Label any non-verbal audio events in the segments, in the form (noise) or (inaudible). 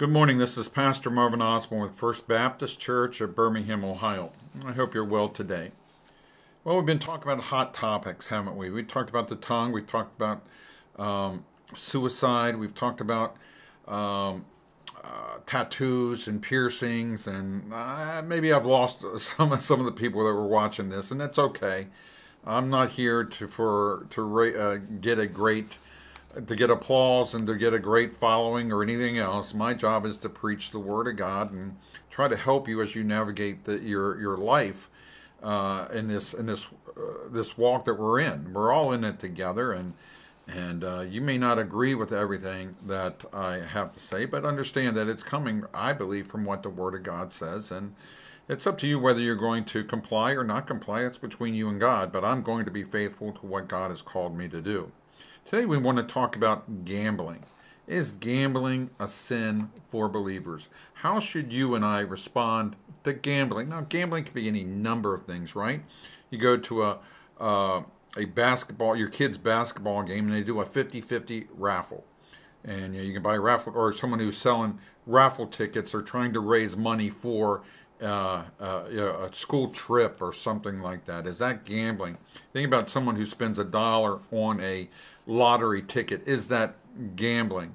Good morning. This is Pastor Marvin Osborne with First Baptist Church of Birmingham, Ohio. I hope you're well today. Well, we've been talking about hot topics, haven't we? We talked about the tongue. We've talked about um, suicide. We've talked about um, uh, tattoos and piercings, and uh, maybe I've lost (laughs) some of some of the people that were watching this, and that's okay. I'm not here to for to uh, get a great to get applause and to get a great following or anything else. My job is to preach the Word of God and try to help you as you navigate the, your your life uh, in this in this uh, this walk that we're in. We're all in it together, and and uh, you may not agree with everything that I have to say, but understand that it's coming, I believe, from what the Word of God says, and it's up to you whether you're going to comply or not comply. It's between you and God, but I'm going to be faithful to what God has called me to do. Today we want to talk about gambling. Is gambling a sin for believers? How should you and I respond to gambling? Now, gambling can be any number of things, right? You go to a uh, a basketball, your kid's basketball game, and they do a 50-50 raffle. And you, know, you can buy a raffle, or someone who's selling raffle tickets or trying to raise money for uh, uh, a school trip or something like that. Is that gambling? Think about someone who spends a dollar on a lottery ticket. Is that gambling?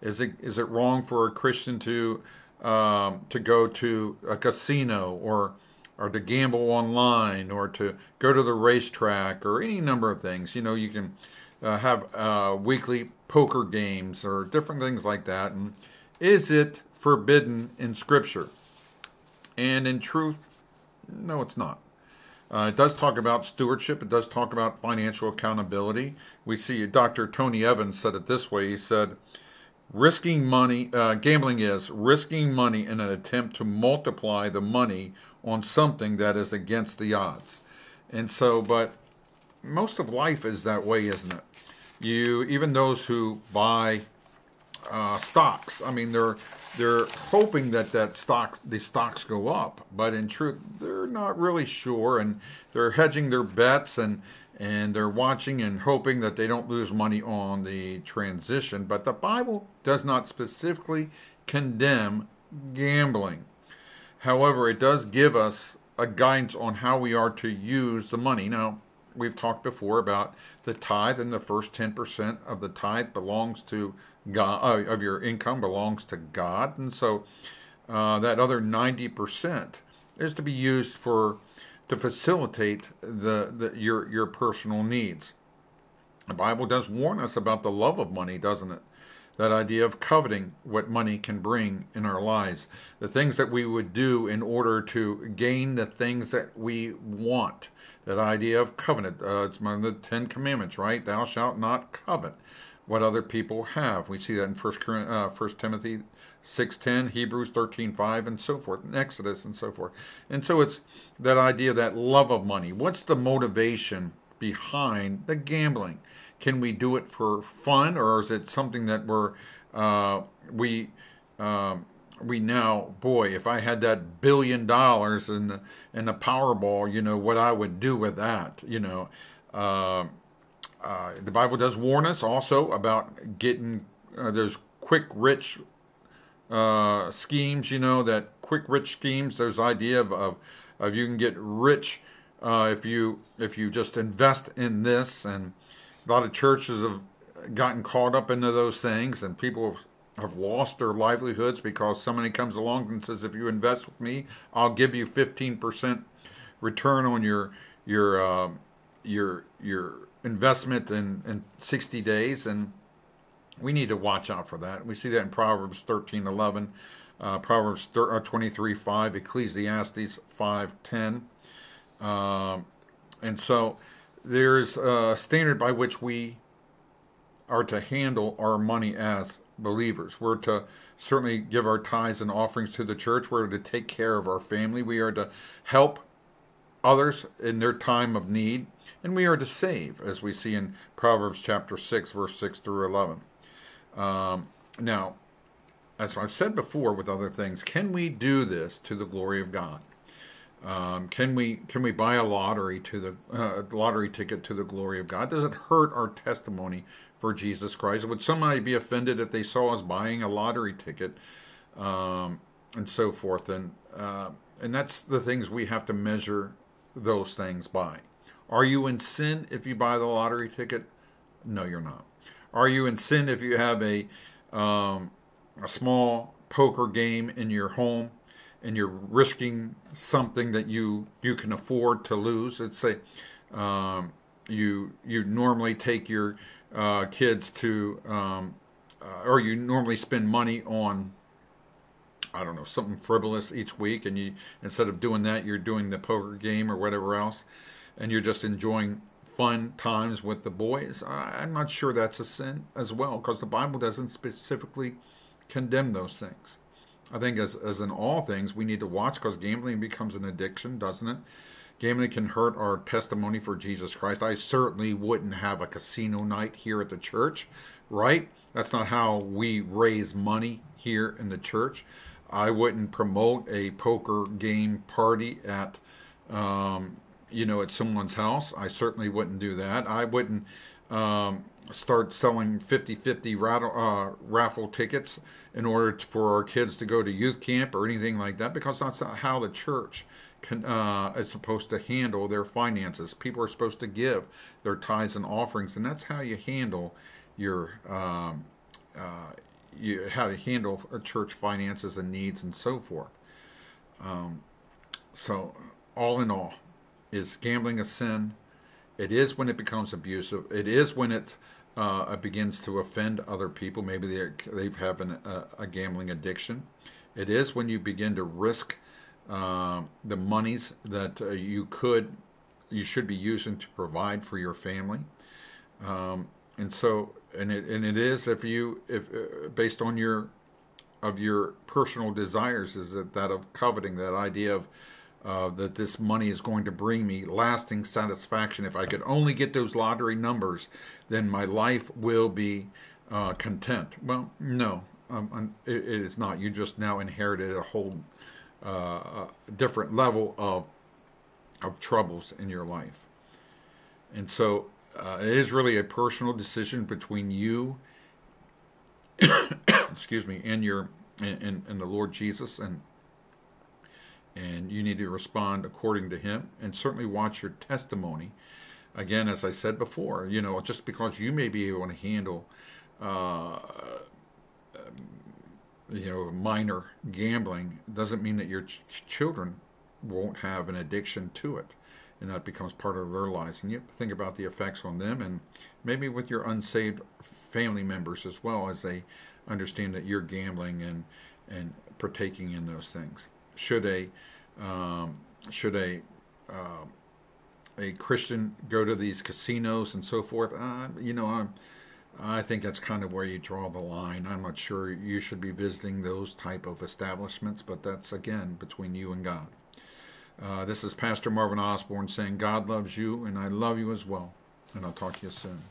Is it is it wrong for a Christian to um, to go to a casino or or to gamble online or to go to the racetrack or any number of things? You know, you can uh, have uh, weekly poker games or different things like that. And is it forbidden in Scripture? And in truth, no, it's not. Uh, it does talk about stewardship. It does talk about financial accountability. We see Dr. Tony Evans said it this way. He said, risking money, uh, gambling is risking money in an attempt to multiply the money on something that is against the odds. And so, but most of life is that way, isn't it? You, even those who buy uh, stocks, I mean, they're they're hoping that that stocks the stocks go up, but in truth, they're not really sure, and they're hedging their bets and and they're watching and hoping that they don't lose money on the transition. But the Bible does not specifically condemn gambling. However, it does give us a guidance on how we are to use the money. Now, we've talked before about the tithe, and the first 10% of the tithe belongs to God, uh, of your income belongs to God. And so uh, that other 90% is to be used for to facilitate the, the your your personal needs. The Bible does warn us about the love of money, doesn't it? That idea of coveting what money can bring in our lives. The things that we would do in order to gain the things that we want. That idea of covenant. Uh, it's one of the Ten Commandments, right? Thou shalt not covet what other people have. We see that in First, uh, First Timothy 6.10, Hebrews 13.5, and so forth, and Exodus and so forth. And so it's that idea, that love of money. What's the motivation behind the gambling? Can we do it for fun, or is it something that we're, uh, we, uh, we now, boy, if I had that billion dollars in the, in the Powerball, you know, what I would do with that, you know. Uh, uh, the Bible does warn us also about getting uh, those quick rich uh, schemes. You know that quick rich schemes. There's idea of, of, of you can get rich uh, if you if you just invest in this. And a lot of churches have gotten caught up into those things, and people have lost their livelihoods because somebody comes along and says, "If you invest with me, I'll give you 15% return on your your uh, your your investment in, in 60 days, and we need to watch out for that. We see that in Proverbs 13, 11, uh, Proverbs uh, 23, 5, Ecclesiastes 5, 10. Uh, and so there's a standard by which we are to handle our money as believers. We're to certainly give our tithes and offerings to the church. We're to take care of our family. We are to help others in their time of need and we are to save, as we see in Proverbs chapter 6, verse 6 through 11. Um, now, as I've said before with other things, can we do this to the glory of God? Um, can we can we buy a lottery to the uh, lottery ticket to the glory of God? Does it hurt our testimony for Jesus Christ? Would somebody be offended if they saw us buying a lottery ticket um, and so forth. And uh, and that's the things we have to measure those things by. Are you in sin if you buy the lottery ticket? No, you're not. Are you in sin if you have a um, a small poker game in your home and you're risking something that you you can afford to lose? Let's say um, you you normally take your uh, kids to um, uh, or you normally spend money on I don't know, something frivolous each week, and you instead of doing that, you're doing the poker game or whatever else, and you're just enjoying fun times with the boys. I'm not sure that's a sin as well, because the Bible doesn't specifically condemn those things. I think as as in all things, we need to watch because gambling becomes an addiction, doesn't it? Gambling can hurt our testimony for Jesus Christ. I certainly wouldn't have a casino night here at the church, right? That's not how we raise money here in the church. I wouldn't promote a poker game party at, um, you know, at someone's house. I certainly wouldn't do that. I wouldn't um, start selling 50-50 rattle, uh, raffle tickets in order for our kids to go to youth camp or anything like that because that's not how the church can, uh, is supposed to handle their finances. People are supposed to give their tithes and offerings, and that's how you handle your um, uh, you, how to handle a church finances and needs and so forth. Um, so, all in all, is gambling a sin? It is when it becomes abusive. It is when it uh, begins to offend other people. Maybe they they have an, a, a, gambling addiction. It is when you begin to risk uh, the monies that uh, you could, you should be using to provide for your family. Um, and so and it and it is if you if uh, based on your of your personal desires is that that of coveting that idea of uh, that this money is going to bring me lasting satisfaction. If I could only get those lottery numbers then my life will be uh, content. Well no um, it, it is not. You just now inherited a whole uh, different level of of troubles in your life. And so uh, it is really a personal decision between you, (coughs) excuse me, and your and, and the Lord Jesus, and and you need to respond according to Him, and certainly watch your testimony. Again, as I said before, you know, just because you may be able to handle, uh, you know, minor gambling doesn't mean that your ch children won't have an addiction to it and that becomes part of their lives. And you think about the effects on them and maybe with your unsaved family members as well as they understand that you're gambling and and partaking in those things. Should a um, should a uh, a Christian go to these casinos and so forth? Uh, you know, I'm, I think that's kind of where you draw the line. I'm not sure you should be visiting those type of establishments, but that's again between you and God. Uh, this is Pastor Marvin Osborne saying, God loves you, and I love you as well. And I'll talk to you soon.